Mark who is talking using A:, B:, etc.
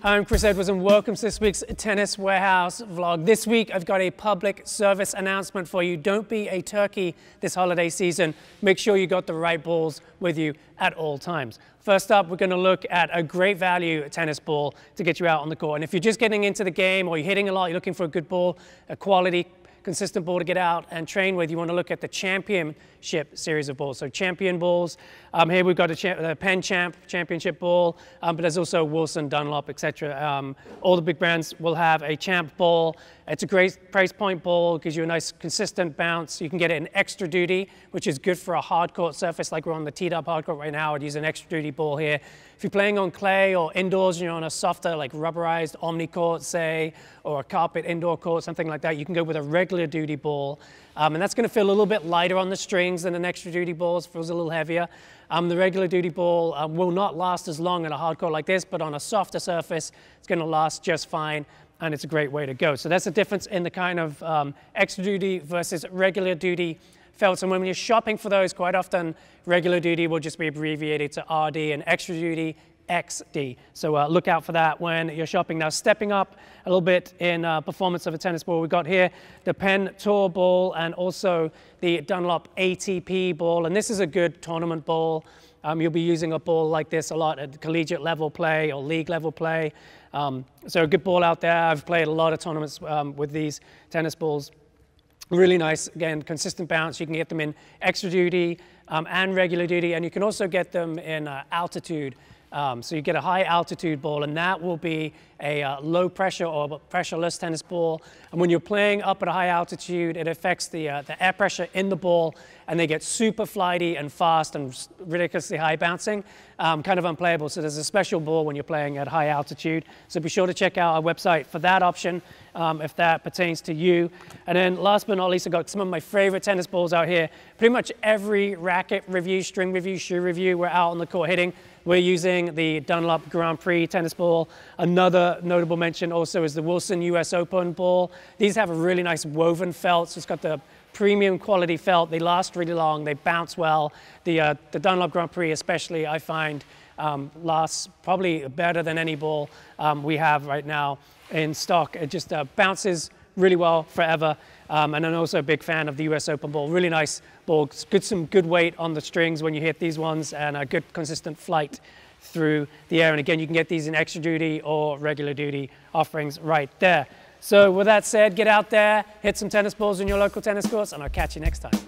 A: I'm Chris Edwards and welcome to this week's Tennis Warehouse vlog. This week I've got a public service announcement for you. Don't be a turkey this holiday season. Make sure you got the right balls with you at all times. First up, we're going to look at a great value tennis ball to get you out on the court. And if you're just getting into the game or you're hitting a lot, you're looking for a good ball, a quality consistent ball to get out and train with, you want to look at the championship series of balls. So champion balls. Um, here we've got a, a Penn Champ championship ball, um, but there's also Wilson, Dunlop, etc. Um, all the big brands will have a champ ball. It's a great price point ball, gives you a nice consistent bounce. You can get it in extra duty, which is good for a hard court surface like we're on the teed up hard court right now. I'd use an extra duty ball here. If you're playing on clay or indoors and you're on a softer, like rubberized omni court, say, or a carpet indoor court, something like that, you can go with a regular duty ball. Um, and that's going to feel a little bit lighter on the strings than an extra duty ball. It feels a little heavier. Um, the regular duty ball um, will not last as long on a hard court like this, but on a softer surface, it's going to last just fine and it's a great way to go. So that's the difference in the kind of um, extra duty versus regular duty felts. And when you're shopping for those, quite often regular duty will just be abbreviated to RD and extra duty XD. So uh, look out for that when you're shopping. Now stepping up a little bit in uh, performance of a tennis ball, we've got here the Penn Tour ball and also the Dunlop ATP ball. And this is a good tournament ball. Um, you'll be using a ball like this a lot at collegiate level play or league level play. Um, so a good ball out there. I've played a lot of tournaments um, with these tennis balls. Really nice, again, consistent bounce. You can get them in extra duty um, and regular duty, and you can also get them in uh, altitude. Um, so you get a high altitude ball, and that will be a uh, low pressure or pressureless tennis ball. And when you're playing up at a high altitude, it affects the, uh, the air pressure in the ball, and they get super flighty and fast and ridiculously high bouncing, um, kind of unplayable. So there's a special ball when you're playing at high altitude. So be sure to check out our website for that option um, if that pertains to you. And then last but not least, I've got some of my favorite tennis balls out here. Pretty much every racket review, string review, shoe review, we're out on the court hitting. We're using the Dunlop Grand Prix tennis ball. Another notable mention also is the Wilson US Open ball. These have a really nice woven felt, so it's got the premium quality felt. They last really long, they bounce well. The, uh, the Dunlop Grand Prix especially, I find, um, lasts probably better than any ball um, we have right now in stock. It just uh, bounces really well forever. Um, and I'm also a big fan of the US Open ball. Really nice ball, good, some good weight on the strings when you hit these ones and a good consistent flight through the air. And again, you can get these in extra duty or regular duty offerings right there. So with that said, get out there, hit some tennis balls in your local tennis courts, and I'll catch you next time.